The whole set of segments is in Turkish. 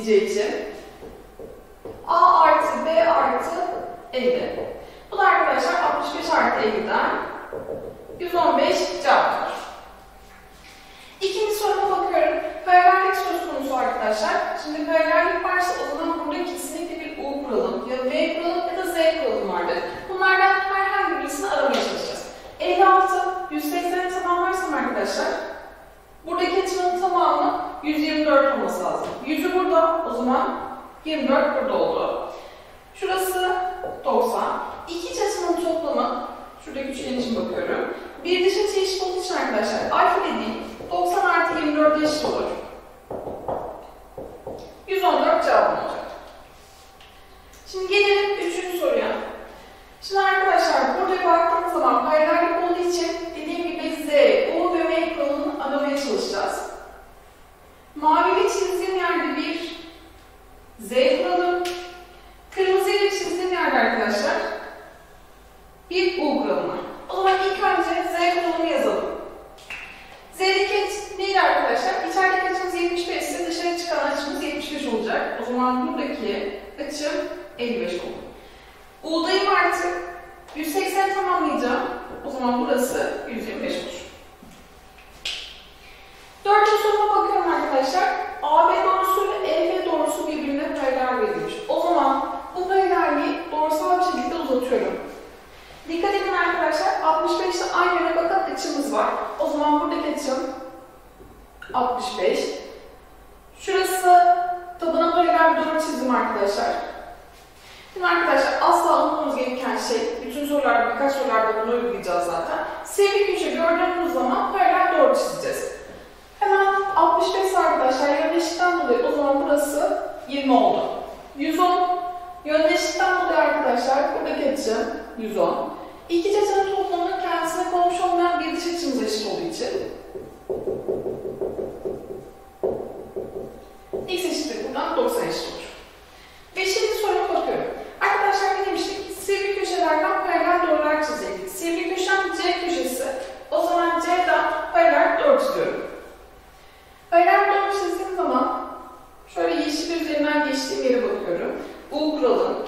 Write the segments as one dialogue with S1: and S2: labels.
S1: isteyeceği için A artı B artı 50. Bu da arkadaşlar 65 artı 50'den 115 cevaptır. İkinci soruma bakıyorum. Paralellik söz konusu arkadaşlar. Şimdi paralellik varsa o zaman burada kesinlikle bir U kuralım ya V kuralım ya da Z kuralım vardır. Bunlardan herhangi birisini aramaya çalışacağız. 56, 180'i tamamlarsam arkadaşlar buradaki açının tamamı 124 olması lazım. 100'ü burada o zaman 24 burada oldu. Şurası 90. İki iç açının toplamı, şuradaki üçgen için bakıyorum. Bir dış açı eşit olduğu için arkadaşlar alfa dediğim 90 artı 24 eşit olur. 114 cevabım olacak. Şimdi gelelim üçüncü soruya. Şimdi arkadaşlar burada baktığımız zaman paralellik olduğu için dediğim gibi Z, U ve V kuralını aramaya çalışacağız. Mavi çizdiğim yerde bir Z kuralı, kırmızı ile çizdiğim yerde arkadaşlar bir U kuralı var. O zaman ilk önce Z kuralını yazalım. Z'deki açı neydi arkadaşlar? İçerideki açımız 75 ise dışarı çıkan açımız 75 olacak. O zaman buradaki açım 55 oldu. U'dayım artık. 180 tamamlayacağım. O zaman burası 125 olur. Dördüncü soruma bakıyorum arkadaşlar. AB doğrusuyla EF doğrusu birbirine paralel verilmiş. O zaman bu paralelliği doğrusal bir şekilde uzatıyorum. Dikkat edin arkadaşlar, 65 ile aynı yere bakan açımız var. O zaman buradaki açım 65. Şurası tabana paralel bir doğru çizdim arkadaşlar. Şimdi arkadaşlar asla unutmamız gereken şey, bütün sorularda, birkaç sorularda bunu uygulayacağız zaten. Sevgi köşe gördüğümüz zaman paralel doğru çizeceğiz. Hemen 65 arkadaşlar yöndeşlikten dolayı o zaman burası 20 oldu. 110 yöndeşlikten dolayı arkadaşlar buradaki açım 110. İki açının toplamı kendisine komşu olmayan bir dış açımız eşit olduğu için x eşittir buradan 90 eşit olur. Beşinci soruma bakıyorum. Arkadaşlar ne demiştik? Sivri köşelerden paralel doğrular çizecektik. Sivri köşem C köşesi. O zaman C'den paralel doğru çiziyorum. Paralel doğru çizdiğim zaman şöyle yeşil üzerinden geçtiğim yere bakıyorum. U kuralı.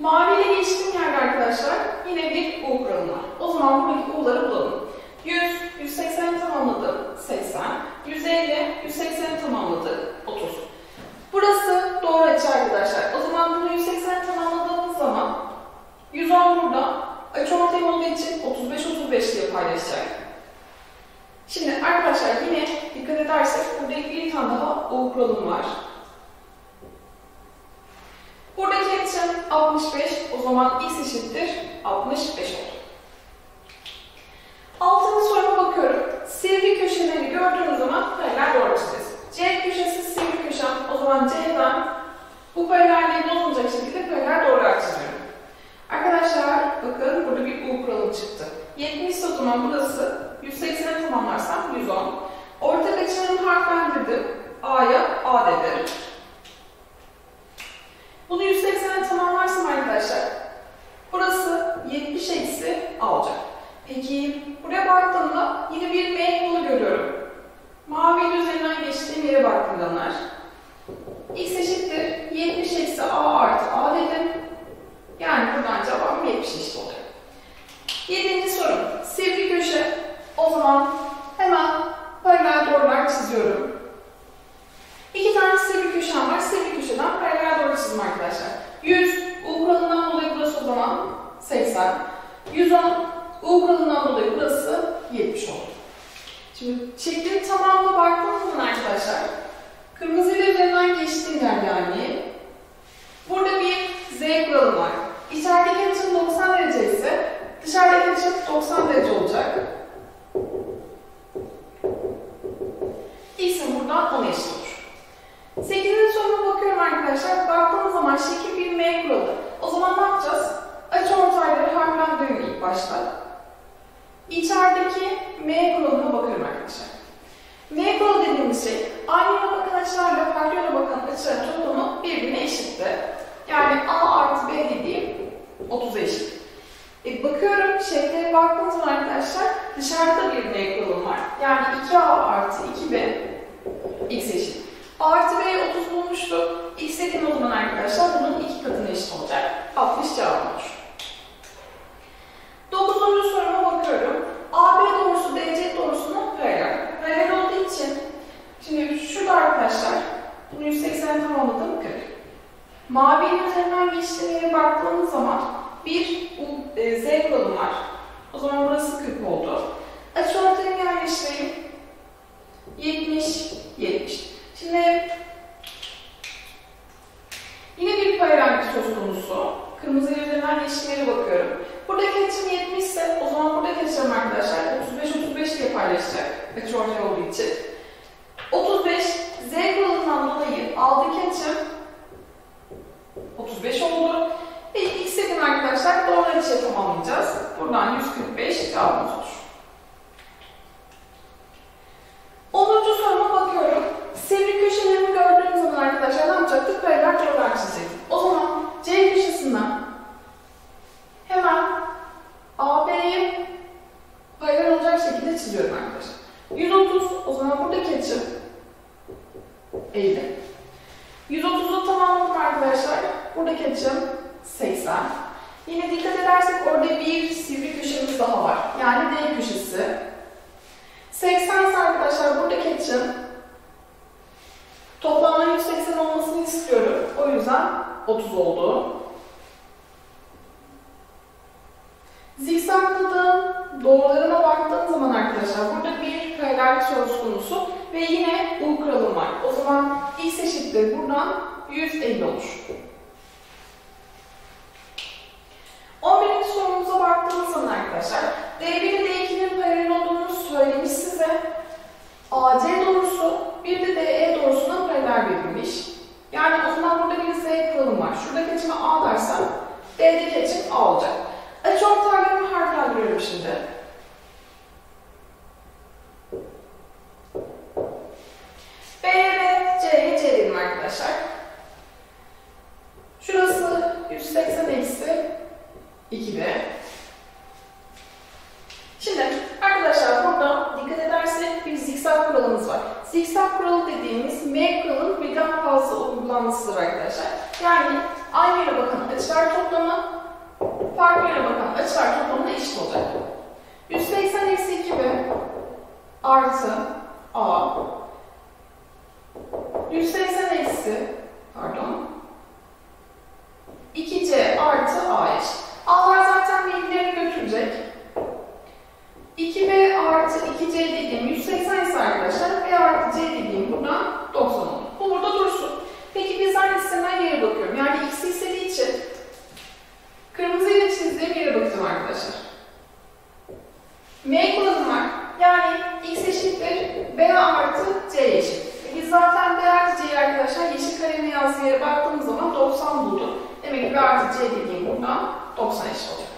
S1: Mavi ile geçtiğim yerde arkadaşlar yine bir U kuralı var. O zaman buradaki U'ları bulalım. 100, 180 tamamladım. 80. 150, 180 tamamladık. 30. Burası doğru açı arkadaşlar. O zaman bunu 180 tamamladığımız zaman 110 burada. Açı ortaya olduğu için 35-35 diye paylaşacak. Şimdi arkadaşlar yine dikkat edersek burada bir tane daha U kuralım var. Buradaki açım 65. O zaman x eşittir 65 olur. Altıncı soruma bakıyorum. Sivri köşeleri gördüğümüz zaman paralel doğru çizeceğiz. C köşesi sivri köşem. O zaman C'den bu paralelliği bozulacak şekilde paralel doğrular çiziyorum. Arkadaşlar bakın burada bir U kuralı çıktı. 70 o zaman burası 180'e tamamlarsam 110. Ortak açının harflendirdim. A'ya A dedim. Bunu 180'e tamamlarsam arkadaşlar burası 70 eksi A olacak. Peki buraya baktığımda yine bir M yolu görüyorum. Mavi üzerinden geçtiğim yere baktığımda onlar. X eşittir 70 eksi A artı A dedim. Yani buradan cevabım 70 eşit olacak. Yedinci soru. Sivri köşe. O zaman hemen paralel doğrular çiziyorum. İki tane sivri köşem var. Sivri köşeden paralel doğru çizdim arkadaşlar. 100 U kuralından dolayı burası o zaman 80. 110 U kuralından dolayı burası 70 oldu. Şimdi şeklin tamamına baktığımız zaman Kırmızı ile üzerinden geçtiğim yer yani. Burada bir Z kuralı var. İçerideki açım 90 derece ise dışarıdaki açım 90 derece olacak. X'in buradan 10 eşit olur. 8. soruma bakıyorum arkadaşlar. Baktığımız zaman şekil bir M kuralı. O zaman ne yapacağız? Açı ortayları harflendirelim ilk başta. İçerideki M kuralına bakıyorum arkadaşlar. M kuralı dediğimiz şey aynı yana bakan açılarla farklı yana bakan açıların toplamı birbirine eşitti. Yani A artı B dediğim 30'a eşit. E, şekle baktığınız zaman arkadaşlar dışarıda bir M kuralım var. Yani 2A artı 2B X eşit. Artı B 30 bulmuştuk. X dediğim o zaman arkadaşlar bunun iki katına eşit olacak. 60 cevap olur. Dokuzuncu soruma bakıyorum. AB doğrusu DC doğrusuna paralel. Paralel olduğu için şimdi şurada arkadaşlar bunu 180 tamamladım 40. Mavinin üzerinden geçtiği yere baktığımız zaman bir e, Z kuralım var. O zaman burası 40 oldu. Açı ortaya yerleştireyim. 70, 70. Şimdi yine bir paralellik söz konusu. Kırmızı üzerinden geçtiği yere bakıyorum. Buradaki açım 70 ise o zaman buradaki açım arkadaşlar 35-35 diye paylaşacak. Açı olduğu için. 35 Z kuralından dolayı aldaki açım 35 oldu. Arkadaşlar doğru açıya tamamlayacağız. Buradan 145 cevabımız olur. 10. soruma bakıyorum. Sivri köşelerimi gördüğüm zaman arkadaşlar ne yapacaktık? Paralel doğrular çizecektik. O zaman C köşesinden hemen AB'yi paralel olacak şekilde çiziyorum arkadaşlar. 130 o zaman buradaki açı 50. 130'u tamamladım arkadaşlar. Buradaki açım 80. Yine dikkat edersek orada bir sivri köşemiz daha var. Yani D köşesi. 80 ise arkadaşlar buradaki açım toplamda 180 olmasını istiyorum. O yüzden 30 oldu. Zikzakladığım doğrularına baktığım zaman arkadaşlar burada bir paralel söz konusu ve yine U kuralım var. O zaman x eşittir buradan 150 olur. 11. sorumuza zaman arkadaşlar D1 ile D2'nin paralel olduğunu söylemiş size. AC doğrusu bir de DE doğrusuna paralel verilmiş. Yani o zaman burada bir Z kuralım var. Şuradaki açıma A dersem D'deki açım A olacak. Açı ortaylarını harflendiriyorum şimdi. B'ye B, C'ye C dedim arkadaşlar. Şurası 180 eksi 2B. Şimdi arkadaşlar burada dikkat edersek bir zikzak kuralımız var. Zikzak kuralı dediğimiz M kuralının birden fazla uygulanmasıdır arkadaşlar. Yani aynı yere bakan açılar toplamı farklı yere bakan açılar toplamına eşit olacak. 180 eksi 2B artı A 180 eksi pardon 2C artı A eşit. A'lar zaten bilgilerini götürecek. 2B artı 2C dediğim 180 ise arkadaşlar B artı C dediğim buradan 90 olur. Bu burada dursun. Peki biz aynı istenen yere bakıyorum. Yani X'i istediği için kırmızı ile çizdiğim yere bakacağım arkadaşlar. M kullanım var. Yani X eşittir B artı C eşit. E biz zaten B artı C'yi arkadaşlar yeşil kalemle yazdığı yere baktığımız zaman 90 bulduk. C dediğim buradan 90 eşit olacak.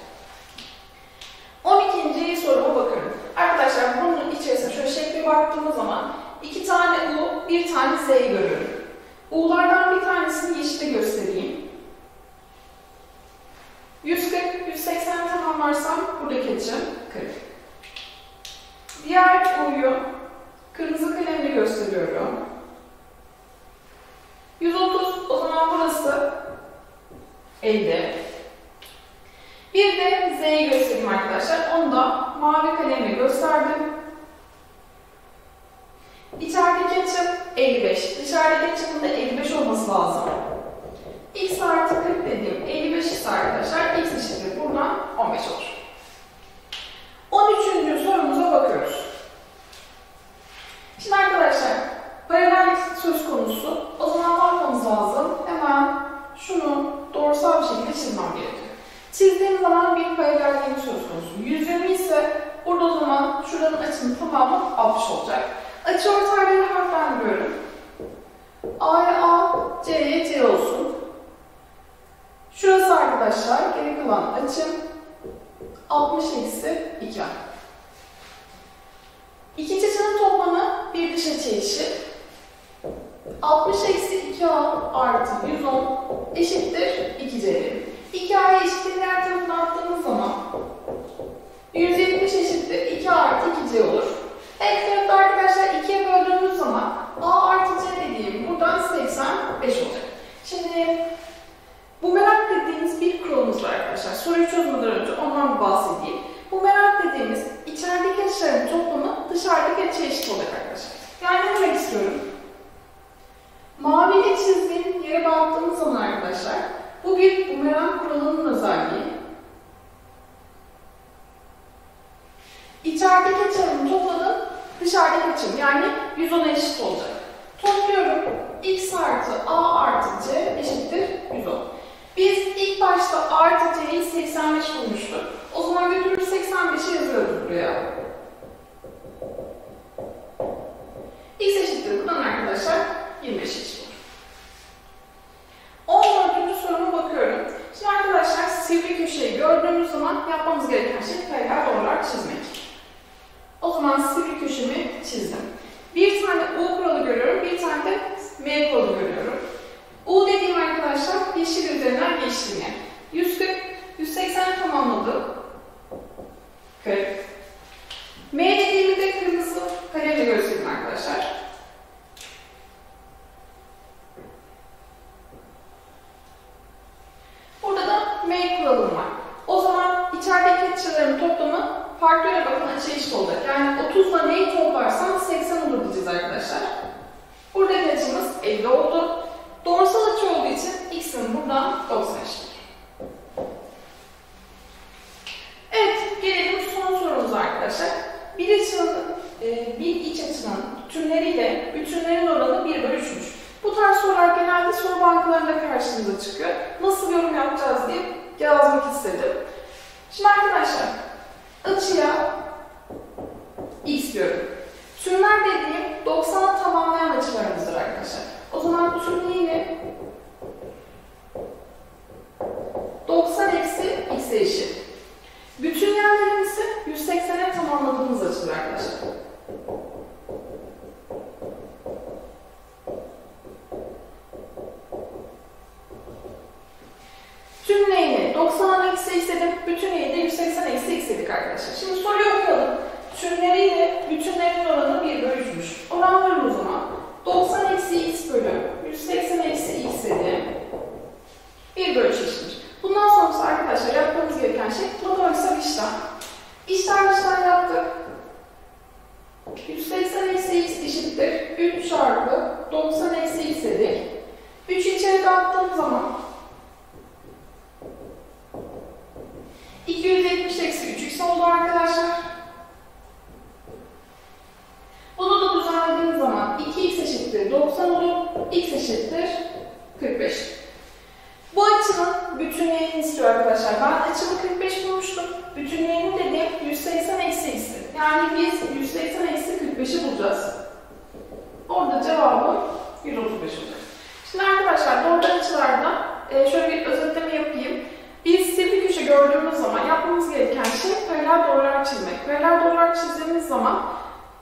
S1: 12. soruma bakıyorum. Arkadaşlar bunun içerisinde şöyle şekle baktığımız zaman iki tane U, bir tane Z görüyorum. U'lardan bir tanesini Dışarıdaki çıkımda 55 olması lazım. X artı 40 dediğim 55 ise arkadaşlar X eşittir. Buradan 15 olur. 13. sorumuza bakıyoruz. Şimdi arkadaşlar paralellik söz konusu. O zaman ne yapmamız lazım? Hemen şunu doğrusal bir şekilde çizmem gerekiyor. Çizdiğim zaman bir paralelliğim söz konusu. 120 ise burada o zaman şuranın açının tamamı 60 olacak. Açı ortay 60 eksi 2A. İkinci açının toplamı bir dış açı eşit. 60 eksi 2A artı 110 eşittir 2C. 2A'yı eşitliğin diğer tarafına attığımız zaman 170 eşittir 2 artı 2C olur. Her tarafta arkadaşlar 2'ye böldüğümüz zaman A artı C dediğim buradan 85 olacak. Şimdi bu merak dediğimiz bir kuralımız var arkadaşlar. Soruyu çözmeden önce ondan bir bahsedeyim. Bu merak dediğimiz içerideki açıların toplamı dışarıdaki açıya eşit olacak arkadaşlar. Yani ne demek istiyorum? Mavi ile çizdiğim yere baktığımız zaman arkadaşlar bu bir bumerang kuralının özelliği. İçerideki açının toplamı dışarıdaki açım yani 110'a eşit olacak. Topluyorum. x artı a artı c eşittir 110. Biz ilk başta artı c'yi 85 bulmuştuk. O zaman götürür 85'i yazıyoruz buraya. x eşittir buradan arkadaşlar 25 eşit olur. 14. soruma bakıyorum. Şimdi arkadaşlar sivri köşeyi gördüğümüz zaman yapmamız gereken şey paralel olarak. O zaman sivri köşemi çizdim. Bir tane U kuralı görüyorum, bir tane de M kuralı görüyorum. U dediğim arkadaşlar yeşil üzerinden geçtim yani. 140, 180 tamamladı. 40. M dediğimi de kırmızı kalemle göstereyim arkadaşlar. Burada da M kuralım var. O zaman içerideki açıların toplamı farklı yere açı eşit olacak. Yani 30 ile neyi toplarsam 80 olur diyeceğiz arkadaşlar. Buradaki açımız 50 oldu. Doğrusal açı olduğu için x'in buradan 90 eşittir. Evet, gelelim son sorumuza arkadaşlar. Bir açının, e, bir iç açının tümleriyle bütünlerin oranı 1 bölü 3'müş. Bu tarz sorular genelde soru bankalarında karşımıza çıkıyor. Nasıl yorum yapacağız diye yazmak istedim. Şimdi arkadaşlar, açıya x diyorum. Tümler dediğim 90'ı tamamlayan açılarımızdır arkadaşlar. O zaman tümleyini 90 eksi x'e eşit. Bütün yerlerimizi 180'e tamamladığımız açılar arkadaşlar. 90 eksi x dedim, bütün de 180 eksi x dedik arkadaşlar. Şimdi soruyu okuyalım. Tümleriyle bütünlerin oranı 1 bölü 3'müş. Oranları o zaman 90 eksi x bölü 180 eksi x dedim. 1 bölü 3 eşittir. Bundan sonrası arkadaşlar yapmamız gereken şey matematiksel işlem. İşlem işlem yaptık. 180 eksi x eşittir. 3 çarpı 90 eksi x dedik. 3 içeri dağıttığım zaman 270 eksi 3x oldu arkadaşlar. Bunu da düzenlediğimiz zaman 2x eşittir 90 olur. x eşittir 45. Bu açının bütünlüğünü istiyor arkadaşlar. Ben açımı 45 bulmuştum. Bütünlüğünü dediğim 180 eksi x'i. Yani biz 180 eksi 45'i bulacağız. Orada cevabım 135 olacak. Şimdi arkadaşlar doğrudan açılarda e, şöyle bir özetleme yapayım. Biz sivri köşe gördüğümüz zaman yapmamız gereken şey paralel doğrular çizmek. Paralel doğrular çizdiğimiz zaman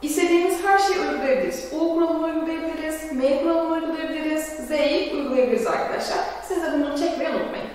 S1: istediğimiz her şeyi uygulayabiliriz. U kuralını uygulayabiliriz, M kuralını uygulayabiliriz, Z'yi uygulayabiliriz arkadaşlar. Siz de bunu çekmeyi unutmayın.